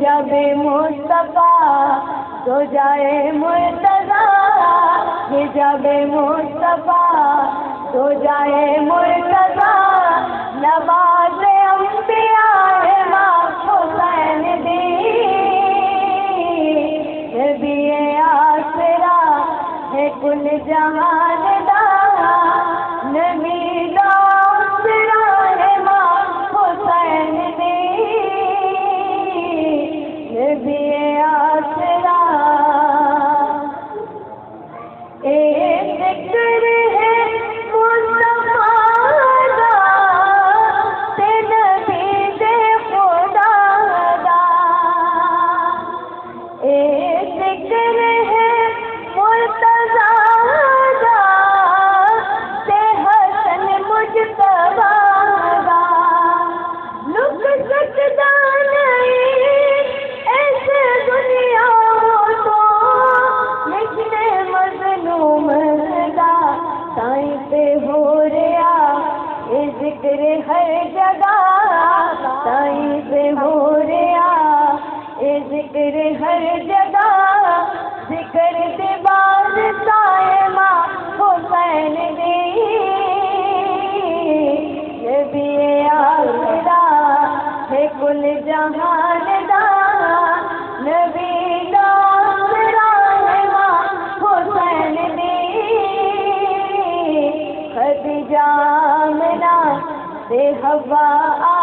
हिजाबे मुस्तफा तो जाए हिजाबे मुस्तफा तो जाए मुर्तजा। नवाज है माँ हुसैन दी। है कुल जहान ज़िक्र हर जगह साईं पे हो रहा ए ज़िक्र हर जगह, ज़िक्र दीवार साए माँ हुसैन दी। नबी आसरा है कुल जहान ڀڳوان آ